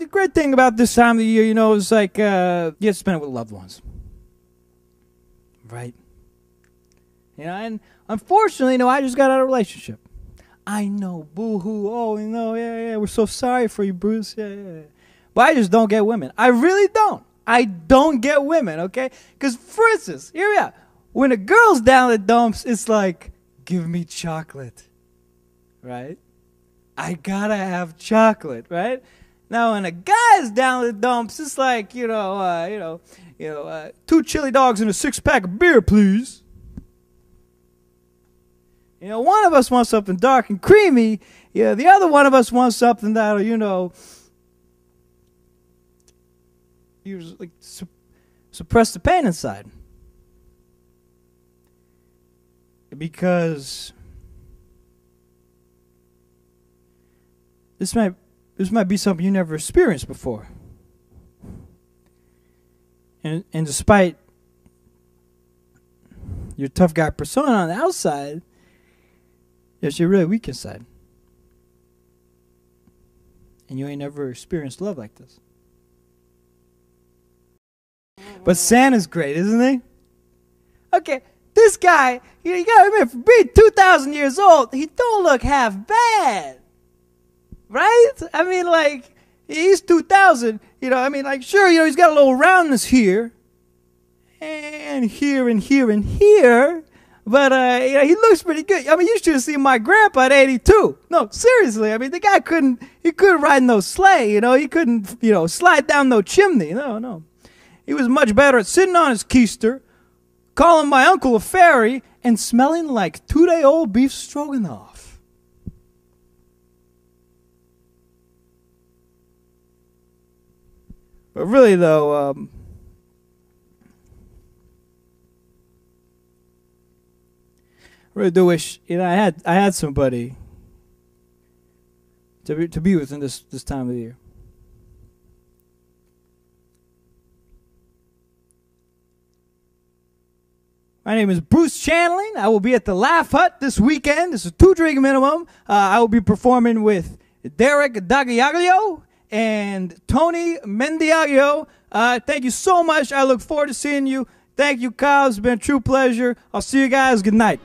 the great thing about this time of the year, you know, is like uh, you spend it with loved ones, right? You know, and unfortunately, you know, I just got out of a relationship. I know, boo hoo. Oh, you know, yeah, yeah, we're so sorry for you, Bruce. Yeah, yeah. yeah. But I just don't get women. I really don't. I don't get women, okay? Because, for instance, here we are. When a girl's down the dumps, it's like, give me chocolate, right? I gotta have chocolate, right? Now, when a guy's down the dumps, it's like, you know, uh, you know, you know, uh, two chili dogs and a six pack of beer, please. You know, one of us wants something dark and creamy. Yeah, the other one of us wants something that'll, you know, you like su- suppress the pain inside. Because this might this might be something you never experienced before. And and despite your tough guy persona on the outside, there's your really weak inside. And you ain't never experienced love like this. But Santa's great, isn't he? Okay, this guy, you, gotta remember, for being 2,000 years old, he don't look half bad. Right? I mean, like, he's 2,000, you know, I mean, like, sure, you know, he's got a little roundness here, and here, and here, and here, but, uh, you know, he looks pretty good. I mean, you should have seen my grandpa at 82. No, seriously, I mean, the guy couldn't, he couldn't ride no sleigh, you know, he couldn't, you know, slide down no chimney. No, no. He was much better at sitting on his keister, calling my uncle a fairy, and smelling like two day old beef stroganoff. But really, though, um, I really do wish you know I had I had somebody to be, to be with in this this time of year. My name is Bruce Chandling. I will be at the Laugh Hut this weekend. This is two drink minimum. Uh, I will be performing with Derek Dagiaglio and Tony Mendiaglio. Uh, thank you so much. I look forward to seeing you. Thank you, Kyle. It's been a true pleasure. I'll see you guys. Good night.